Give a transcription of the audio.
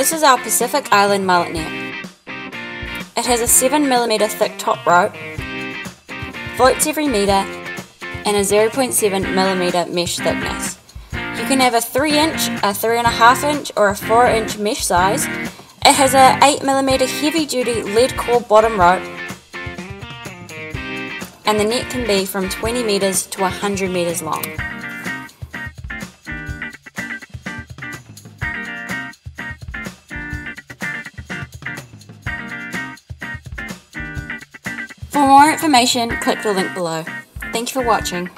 This is our Pacific Island mullet net. It has a 7mm thick top rope, floats every metre, and a 0.7mm mesh thickness. You can have a 3 inch, a 3.5 inch, or a 4 inch mesh size. It has a 8mm heavy duty lead core bottom rope, and the net can be from 20 metres to 100 metres long. For more information, click the link below. Thank you for watching.